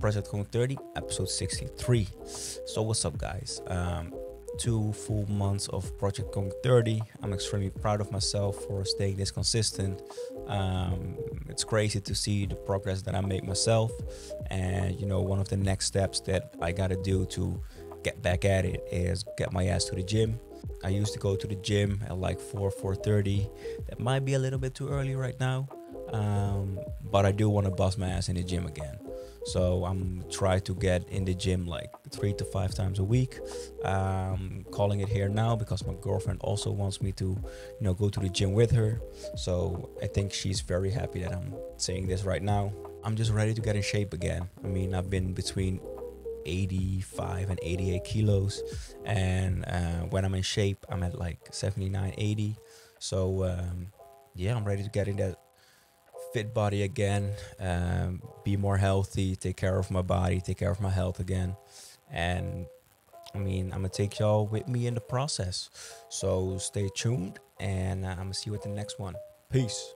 Project Going 30, episode 63. So, what's up, guys? Um, two full months of Project Going 30. I'm extremely proud of myself for staying this consistent. Um, it's crazy to see the progress that I make myself. And, you know, one of the next steps that I got to do to get back at it is get my ass to the gym. I used to go to the gym at like 4 4:30. That might be a little bit too early right now. Um, but I do want to bust my ass in the gym again. So I'm trying to get in the gym like three to five times a week. Um, calling it here now because my girlfriend also wants me to, you know, go to the gym with her. So I think she's very happy that I'm saying this right now. I'm just ready to get in shape again. I mean, I've been between 85 and 88 kilos, and uh, when I'm in shape, I'm at like 79, 80. So um, yeah, I'm ready to get in that fit body again, um, be more healthy, take care of my body, take care of my health again. And I mean, I'm gonna take y'all with me in the process. So stay tuned and I'm gonna see you at the next one. Peace.